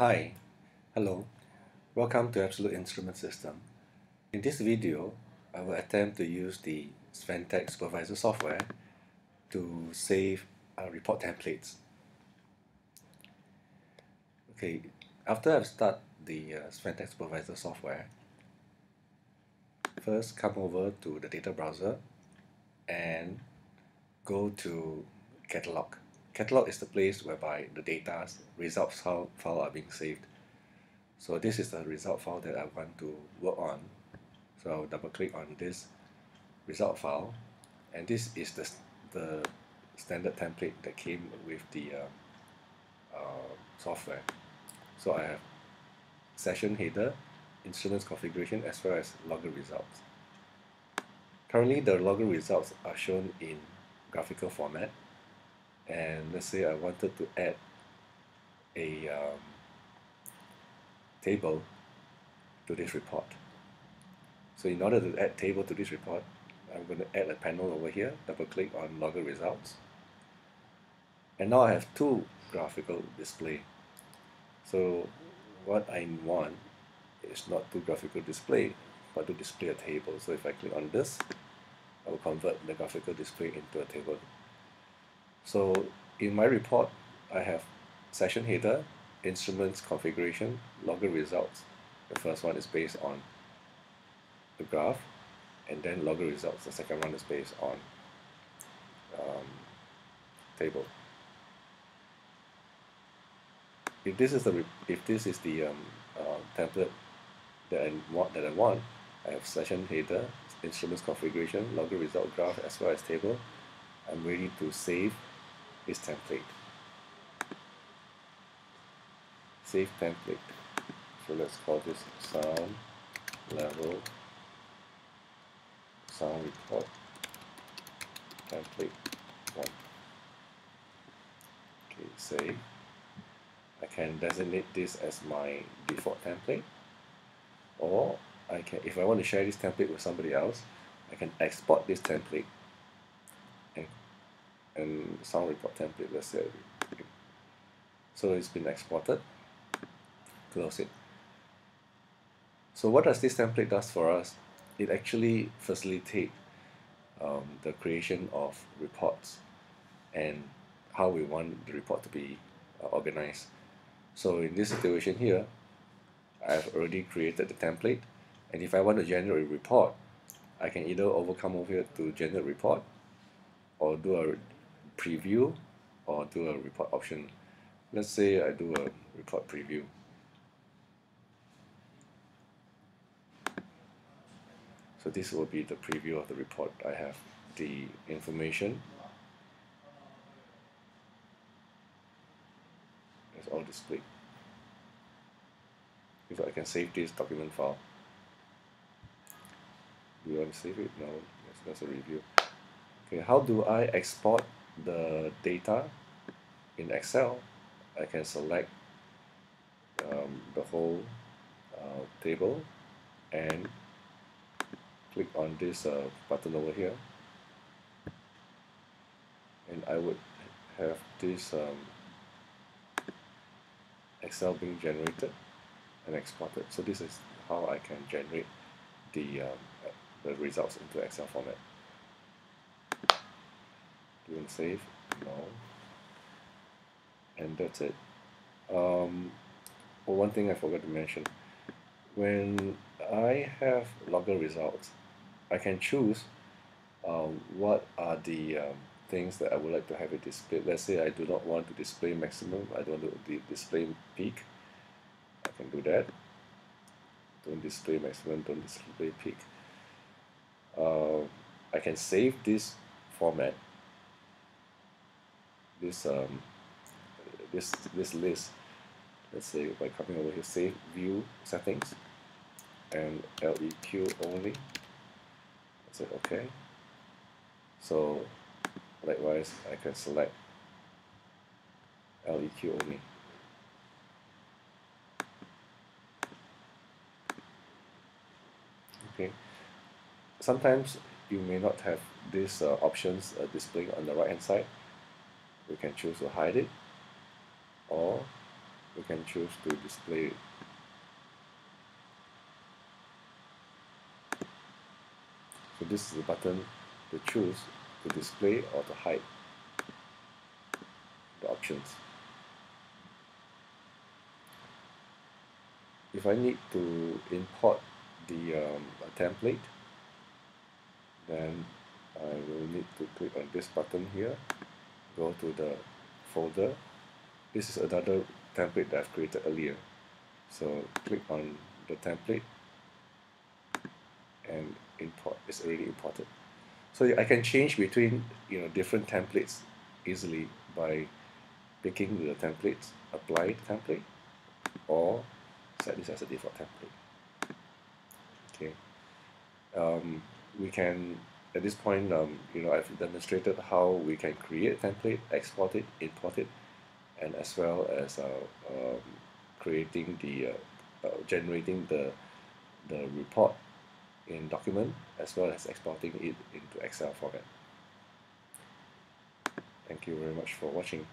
Hi, hello, welcome to Absolute Instrument System. In this video, I will attempt to use the SVANTEK Supervisor software to save uh, report templates. Okay, after I've started the uh, SVANTEK Supervisor software, first come over to the data browser and go to catalog. Catalog is the place whereby the data results file, are being saved. So this is the result file that I want to work on. So I'll double click on this result file and this is the, the standard template that came with the uh, uh, software. So I have session header, instruments configuration as well as logger results. Currently the logger results are shown in graphical format and let's say I wanted to add a um, table to this report. So in order to add table to this report, I'm going to add a panel over here, double click on logger results. And now I have two graphical display. So what I want is not to graphical display, but to display a table. So if I click on this, I will convert the graphical display into a table so in my report, I have session header, instruments configuration, logger results. The first one is based on the graph, and then logger results. The second one is based on um, table. If this is the if this is the um, uh, template that I want that I want, I have session header, instruments configuration, logger result graph as well as table. I'm ready to save this template. Save template. So let's call this sound level sound report template one. Okay, save. I can designate this as my default template or I can if I want to share this template with somebody else I can export this template and sound report template let's say so it's been exported. Close it. So what does this template does for us? It actually facilitate um, the creation of reports and how we want the report to be uh, organized. So in this situation here I've already created the template and if I want to generate a report I can either overcome over here to generate report or do a preview or do a report option. Let's say I do a report preview. So this will be the preview of the report. I have the information. It's all displayed. So I can save this document file. Do you want to save it? No, that's, that's a review. Okay, how do I export the data in Excel, I can select um, the whole uh, table and click on this uh, button over here and I would have this um, Excel being generated and exported. So this is how I can generate the, um, the results into Excel format will save no and that's it. Um, well, one thing I forgot to mention when I have logger results I can choose um, what are the um, things that I would like to have it displayed. Let's say I do not want to display maximum I don't want to display peak I can do that. Don't display maximum don't display peak. Uh, I can save this format this um, this this list let's say by coming over here save view settings and LEQ only. Say okay. So likewise I can select LEQ only. Okay. Sometimes you may not have these uh, options uh, displaying on the right hand side we can choose to hide it or we can choose to display it. So this is the button to choose to display or to hide the options. If I need to import the um, template, then I will need to click on this button here, go to the folder. This is another template that I've created earlier. So click on the template and import is already imported. So I can change between you know different templates easily by picking the templates, apply template, or set this as a default template. Okay. Um, we can at this point, um, you know, I've demonstrated how we can create template, export it, import it, and as well as uh, um, creating the uh, uh, generating the the report in document as well as exporting it into Excel format. Thank you very much for watching.